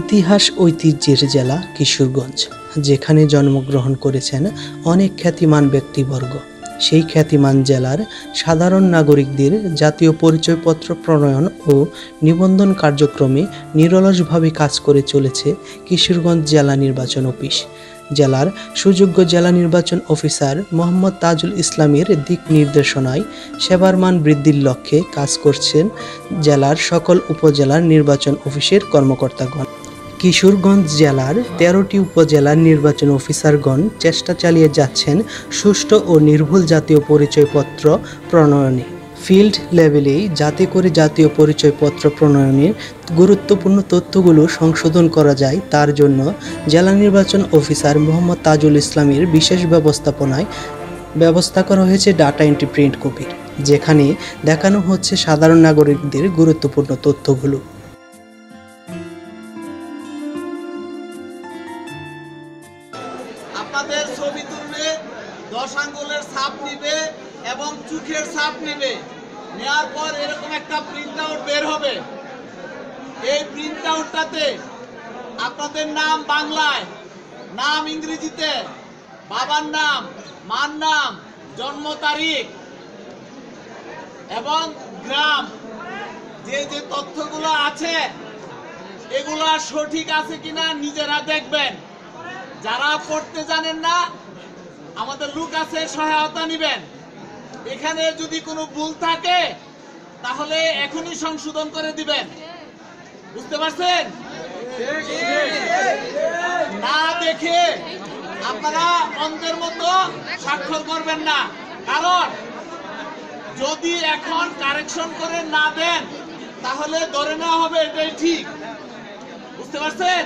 ইতিহাস ঐতিহ্যের জেলা কিশোরগঞ্জ, যেখানে জন্মগ্রহণ করেছেন অনেক খ্যাতিমান ব্যক্তিবর্গ। সেই খ্যাতিমান জেলার সাধারণ নাগরিকদের জাতীয় পরিচয়পত্র প্রণয়ন ও নিবন্ধন কার্যক্রমে নিরলসভাবে কাজ করে চলেছে কিশোরগঞ্জ জেলা নির্বাচন অফিস। জেলার সুযোগ্য জেলা নির্বাচন অফিসার মোহাম্মদ তাজুল ইসলামের দিক নির্দেশনায় সেবার মান বৃদ্ধির লক্ষ্যে কাজ করছেন জেলার সকল উপজেলার নির্বাচন অফিসের কর্মকর্তাগণ। কিশোরগঞ্জ জেলার তেরোটি উপজেলার নির্বাচন অফিসারগণ চেষ্টা চালিয়ে যাচ্ছেন সুষ্ঠু ও নির্ভুল জাতীয় পরিচয়পত্র প্রণয়নে। ফিল্ড লেভেলেই যাতে করে জাতীয় পরিচয়পত্র প্রণয়নের গুরুত্বপূর্ণ তথ্যগুলো সংশোধন করা যায়, তার জন্য জেলা নির্বাচন অফিসার মোহাম্মদ তাজুল ইসলামের বিশেষ ব্যবস্থাপনায় ব্যবস্থা করা হয়েছে ডাটা এন্ট্রি প্রিন্ট কপির যেখানে দেখানো হচ্ছে সাধারণ নাগরিকদের গুরুত্বপূর্ণ তথ্যগুলো। আপনাদের ছবি তুলবে দশ আঙ্গুলের ছাপ নিবে এবং চোখের ছাপ নেবে। নেওয়ার পর এরকম একটা প্রিন্ট আউট বের হবে। এই প্রিন্ট আউটটাতে আপনাদের নাম বাংলায়, নাম ইংরেজিতে, বাবার নাম, মার নাম, জন্ম তারিখ এবং গ্রাম। যে যে তথ্যগুলো আছে, এগুলা সঠিক আছে কিনা নিজেরা দেখবেন। যারা পড়তে জানেন না, আমাদের লোক আছে, সহায়তা নিবেন। এখানে যদি কোনো ভুল থাকে, তাহলে এখনই সংশোধন করে দিবেন। বুঝতে পারছেন? না দেখে আপনারা অন্ধের মতো স্বাক্ষর করবেন না। কারণ, যদি এখন কারেকশন করে না দেন, তাহলে ধরে নেওয়া হবে এটাই ঠিক। বুঝতে পারছেন?